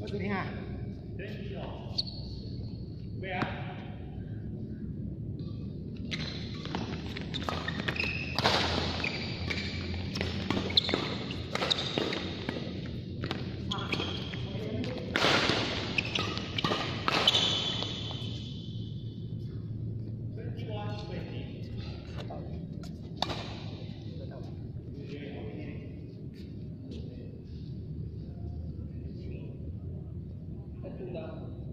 我昨天啊。对，你。对啊。to the